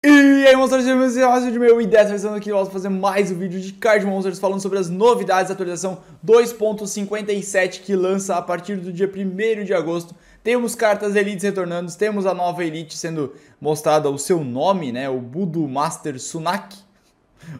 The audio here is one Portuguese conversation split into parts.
E aí, monstros, bem-vindos de meu e dessa vez aqui eu vou fazer mais um vídeo de Card Monsters falando sobre as novidades da atualização 2.57 que lança a partir do dia 1 de agosto. Temos cartas Elites retornando, temos a nova Elite sendo mostrada o seu nome, né, o Budo Master Sunak,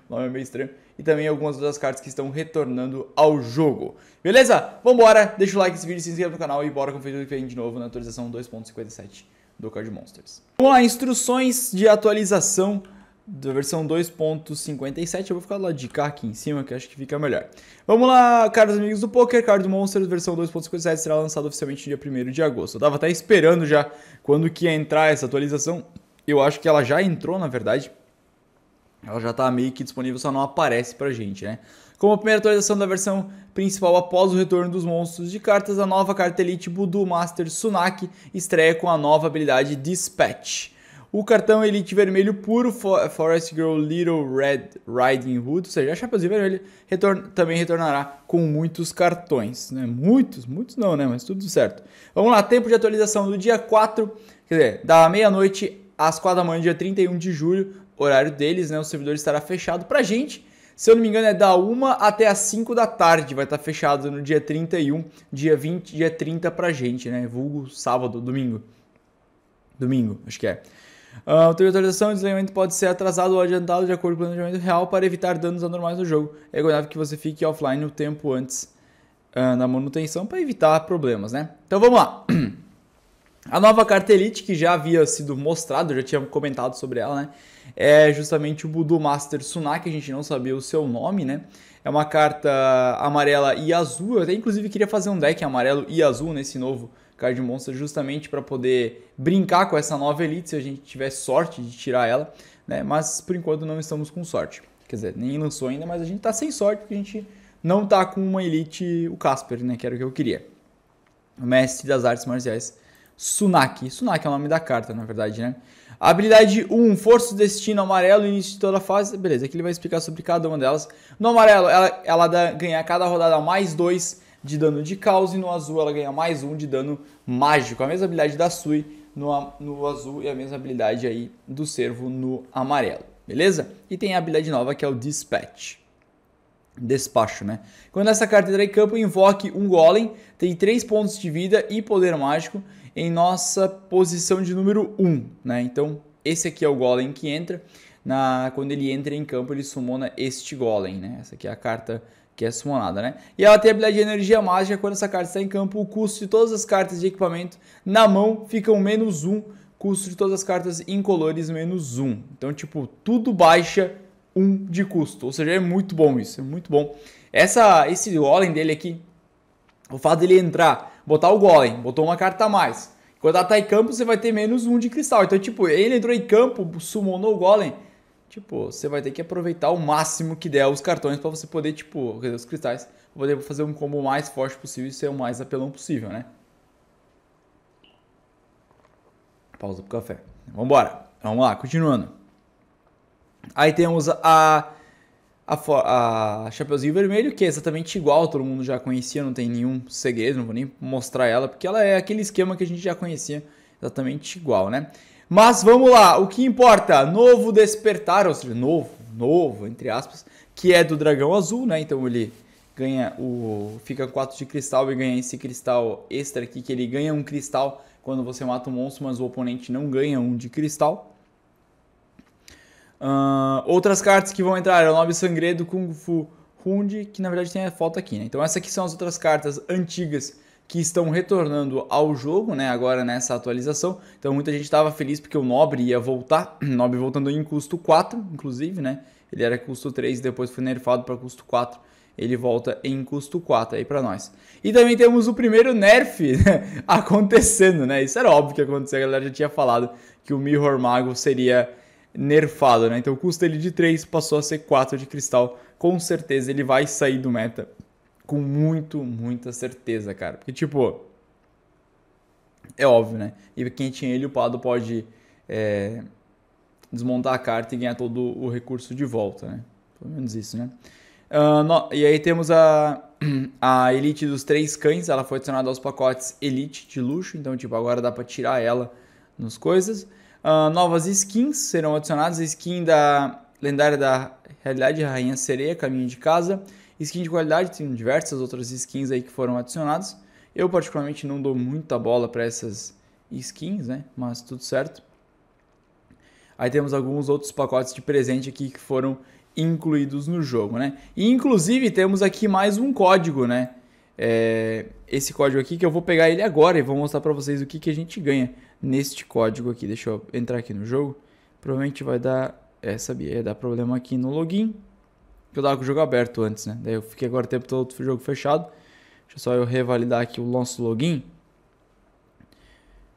o nome é meio estranho, e também algumas outras cartas que estão retornando ao jogo. Beleza? Vambora, deixa o like nesse vídeo, se inscreva no canal e bora conferir o que vem de novo na atualização 2.57 do Card Monsters. Vamos lá, instruções de atualização da versão 2.57. Eu vou ficar lá de cá aqui em cima, que acho que fica melhor. Vamos lá, caros amigos do Poker, Card Monsters, versão 2.57 será lançada oficialmente dia 1 de agosto. Eu tava até esperando já quando que ia entrar essa atualização. Eu acho que ela já entrou, na verdade. Ela já tá meio que disponível, só não aparece pra gente, né? Como a primeira atualização da versão principal após o retorno dos monstros de cartas, a nova carta Elite Budu Master Sunak estreia com a nova habilidade Dispatch. O cartão Elite Vermelho Puro Forest Girl Little Red Riding Hood, ou seja, a Chapeuzinho Vermelho, retorn também retornará com muitos cartões. Né? Muitos, muitos não, né? Mas tudo certo. Vamos lá, tempo de atualização do dia 4, quer dizer, da meia-noite às 4 da manhã, dia 31 de julho, horário deles, né? O servidor estará fechado pra gente se eu não me engano, é da 1 até as 5 da tarde. Vai estar fechado no dia 31, dia 20, dia 30 pra gente, né? Vulgo sábado, domingo. Domingo, acho que é. Uh, o de atualização e desenvolvimento pode ser atrasado ou adiantado de acordo com o planejamento real para evitar danos anormais no jogo. É recomendável que você fique offline o tempo antes uh, da manutenção para evitar problemas, né? Então vamos lá. A nova carta Elite, que já havia sido mostrado, já tinha comentado sobre ela, né? É justamente o Budu Master Sunak, a gente não sabia o seu nome, né? É uma carta amarela e azul. Eu até inclusive queria fazer um deck amarelo e azul nesse novo Card Monster, justamente para poder brincar com essa nova Elite, se a gente tiver sorte de tirar ela, né? Mas por enquanto não estamos com sorte. Quer dizer, nem lançou ainda, mas a gente tá sem sorte porque a gente não tá com uma Elite, o Casper, né? Que era o que eu queria. O mestre das artes marciais Sunaki. Sunaki é o nome da carta, na verdade, né? Habilidade 1, Força do Destino Amarelo, início de toda a fase. Beleza, aqui ele vai explicar sobre cada uma delas. No amarelo, ela, ela dá, ganha cada rodada mais 2 de dano de caos. E no azul, ela ganha mais 1 um de dano mágico. A mesma habilidade da Sui no, no azul e a mesma habilidade aí do Servo no amarelo. Beleza? E tem a habilidade nova que é o Dispatch despacho, né? Quando essa carta entrar em campo, invoque um Golem, tem 3 pontos de vida e poder mágico em nossa posição de número 1, né? Então, esse aqui é o Golem que entra. Na, quando ele entra em campo, ele sumona este Golem, né? Essa aqui é a carta que é summonada, né? E ela tem a habilidade de energia mágica. Quando essa carta está em campo, o custo de todas as cartas de equipamento na mão ficam menos 1. Custo de todas as cartas incolores menos 1. Então, tipo, tudo baixa 1 de custo. Ou seja, é muito bom isso, é muito bom. Essa, esse golem dele aqui, o fato dele entrar, botar o golem, botou uma carta a mais. Quando ela tá em campo, você vai ter menos 1 de cristal. Então, tipo, ele entrou em campo, summonou o golem. Tipo, você vai ter que aproveitar o máximo que der os cartões para você poder, tipo, os cristais, poder fazer um combo mais forte possível e ser o mais apelão possível, né? Pausa pro café. Vambora. Vamos lá, continuando. Aí temos a, a, a Chapeuzinho Vermelho, que é exatamente igual, todo mundo já conhecia, não tem nenhum segredo, não vou nem mostrar ela, porque ela é aquele esquema que a gente já conhecia, exatamente igual, né? Mas vamos lá, o que importa, novo despertar, ou seja, novo, novo, entre aspas, que é do dragão azul, né? Então ele ganha o. fica 4 de cristal e ganha esse cristal extra aqui, que ele ganha um cristal quando você mata um monstro, mas o oponente não ganha um de cristal. Uh, outras cartas que vão entrar é o Nobre Sangredo, Kung Fu Hund, que na verdade tem a foto aqui, né? Então essas aqui são as outras cartas antigas que estão retornando ao jogo, né? Agora nessa atualização. Então muita gente estava feliz porque o Nobre ia voltar. Nobre voltando em custo 4, inclusive, né? Ele era custo 3 e depois foi nerfado para custo 4. Ele volta em custo 4 aí para nós. E também temos o primeiro nerf né? acontecendo, né? Isso era óbvio que ia acontecer, a galera já tinha falado que o Mirror Mago seria nerfado, né? Então o custo dele de 3 passou a ser 4 de cristal. Com certeza ele vai sair do meta com muito, muita certeza, cara. Porque, tipo, é óbvio, né? E quem tinha ele upado pode é, desmontar a carta e ganhar todo o recurso de volta, né? Pelo menos isso, né? Uh, no, e aí temos a, a Elite dos Três Cães, ela foi adicionada aos pacotes Elite de luxo, então, tipo, agora dá pra tirar ela nas coisas. Uh, novas skins serão adicionadas. Skin da lendária da Realidade Rainha Sereia, Caminho de Casa. Skin de qualidade, tem diversas outras skins aí que foram adicionadas. Eu particularmente não dou muita bola para essas skins, né? Mas tudo certo. Aí temos alguns outros pacotes de presente aqui que foram incluídos no jogo, né? E inclusive temos aqui mais um código, né? É, esse código aqui que eu vou pegar ele agora e vou mostrar para vocês o que, que a gente ganha neste código aqui. Deixa eu entrar aqui no jogo. Provavelmente vai dar, é, sabia, ia dar problema aqui no login. Eu tava com o jogo aberto antes, né? Daí eu fiquei agora o tempo todo o jogo fechado. Deixa só eu revalidar aqui o nosso login.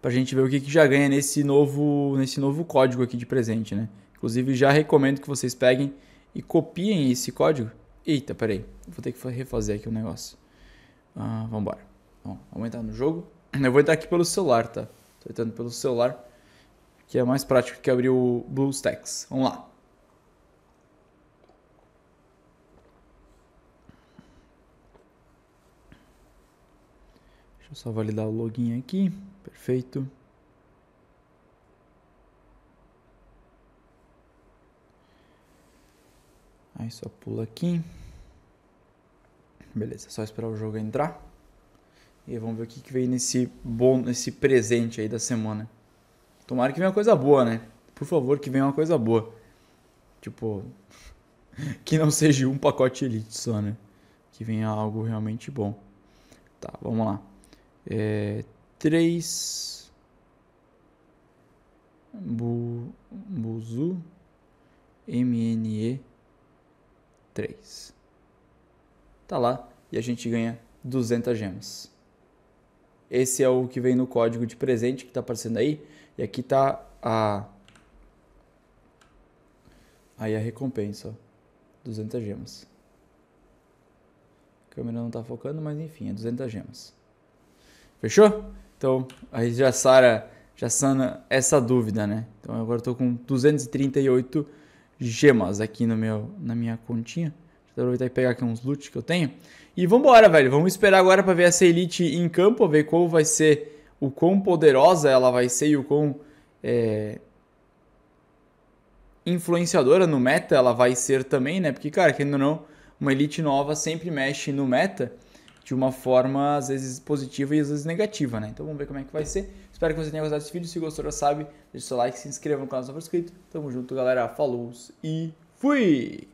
Pra gente ver o que, que já ganha nesse novo, nesse novo código aqui de presente, né? Inclusive já recomendo que vocês peguem e copiem esse código. Eita, peraí. Vou ter que refazer aqui o negócio. Ah, vambora. Bom, vamos entrar no jogo. Eu vou entrar aqui pelo celular, tá? Tô entrando pelo celular, que é mais prático que abrir o BlueStacks. Vamos lá. Deixa eu só validar o login aqui. Perfeito. Aí só pula aqui. Beleza, só esperar o jogo entrar. E vamos ver o que, que veio nesse bom, nesse presente aí da semana. Tomara que venha uma coisa boa, né? Por favor, que venha uma coisa boa. Tipo, que não seja um pacote elite só, né? Que venha algo realmente bom. Tá, vamos lá. É, 3 Bu, Buzu MNE 3. Tá lá e a gente ganha 200 gemas. Esse é o que vem no código de presente que está aparecendo aí. E aqui está a aí a recompensa, ó. 200 gemas. A câmera não está focando, mas enfim, é 200 gemas. Fechou? Então, aí já Sara já sana essa dúvida, né? Então agora tô com 238 gemas aqui no meu na minha continha. Aproveitar e pegar aqui uns loot que eu tenho. E vambora, velho. Vamos esperar agora para ver essa Elite em campo, ver qual vai ser, o quão poderosa ela vai ser e o quão é, influenciadora no meta ela vai ser também, né? Porque, cara, querendo ou não, uma Elite nova sempre mexe no meta de uma forma, às vezes, positiva e às vezes negativa, né? Então vamos ver como é que vai ser. Espero que você tenha gostado desse vídeo. Se gostou, já sabe, deixa seu like, se inscreva no canal se não for inscrito. Tamo junto, galera. Falou e fui!